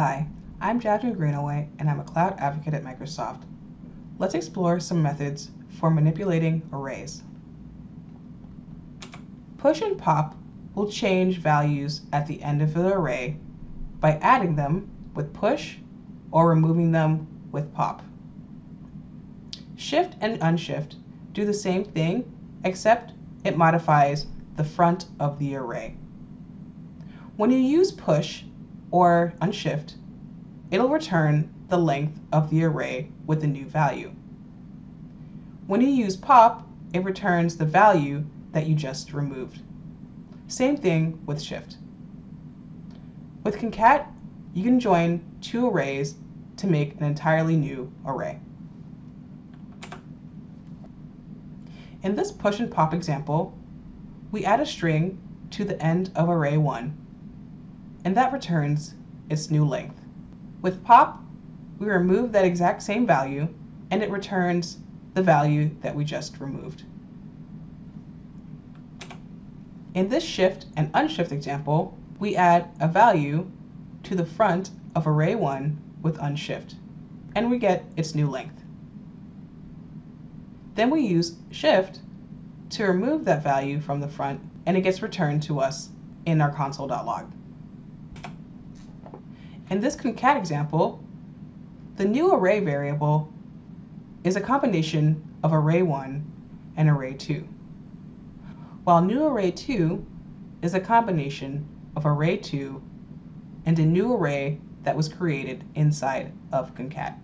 Hi, I'm Jasmine Greenaway and I'm a cloud advocate at Microsoft. Let's explore some methods for manipulating arrays. Push and pop will change values at the end of the array by adding them with push or removing them with pop. Shift and unshift do the same thing except it modifies the front of the array. When you use push or unshift, it'll return the length of the array with the new value. When you use pop, it returns the value that you just removed. Same thing with shift. With concat, you can join two arrays to make an entirely new array. In this push and pop example, we add a string to the end of array 1, and that returns its new length. With pop, we remove that exact same value, and it returns the value that we just removed. In this shift and unshift example, we add a value to the front of array 1 with unshift, and we get its new length. Then we use shift to remove that value from the front, and it gets returned to us in our console.log. In this concat example, the new array variable is a combination of array 1 and array 2 while new array 2 is a combination of array 2 and a new array that was created inside of concat.